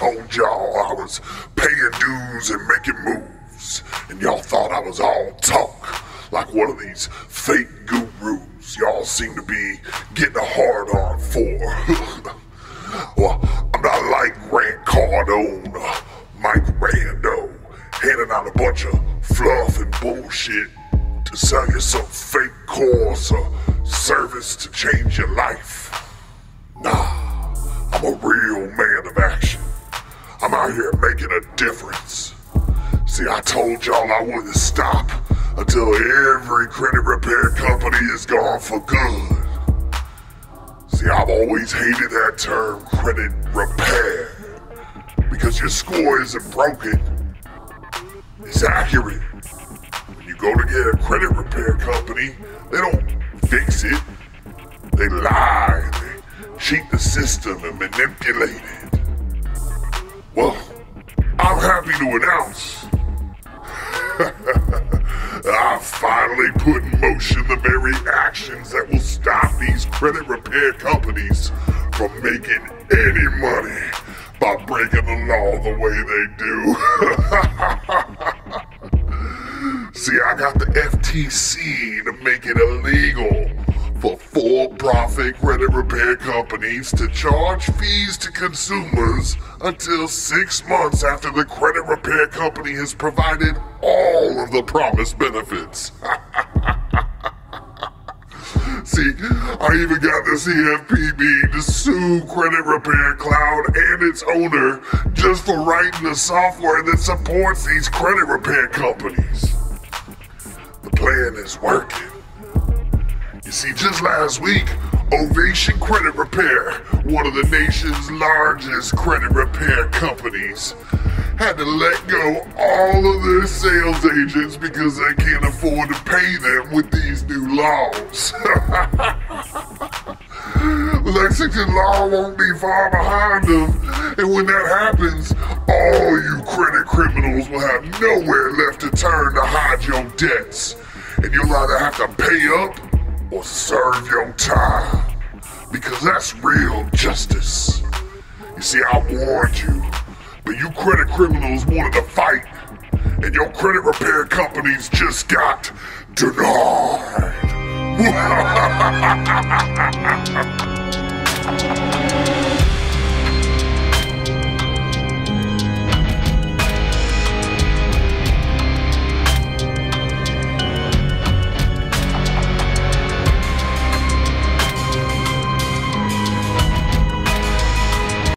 told y'all I was paying dues and making moves, and y'all thought I was all talk, like one of these fake gurus y'all seem to be getting a hard on for. well, I'm not like Grant Cardone, Mike Rando, handing out a bunch of fluff and bullshit to sell you some fake course or service to change your life. Out here making a difference. See, I told y'all I wouldn't stop until every credit repair company is gone for good. See, I've always hated that term credit repair because your score isn't broken, it's accurate. When you go to get a credit repair company, they don't fix it, they lie, they cheat the system and manipulate it. Well, I'm happy to announce I've finally put in motion the very actions that will stop these credit repair companies from making any money by breaking the law the way they do. See, I got the FTC for-profit credit repair companies to charge fees to consumers until six months after the credit repair company has provided all of the promised benefits. See, I even got the CFPB to sue Credit Repair Cloud and its owner just for writing the software that supports these credit repair companies. The plan is working. You see, just last week, Ovation Credit Repair, one of the nation's largest credit repair companies, had to let go all of their sales agents because they can't afford to pay them with these new laws. Lexington Law won't be far behind them, and when that happens, all you credit criminals will have nowhere left to turn to hide your debts, and you'll either have to pay up or serve your time. Because that's real justice. You see, I warned you, but you credit criminals wanted to fight, and your credit repair companies just got denied.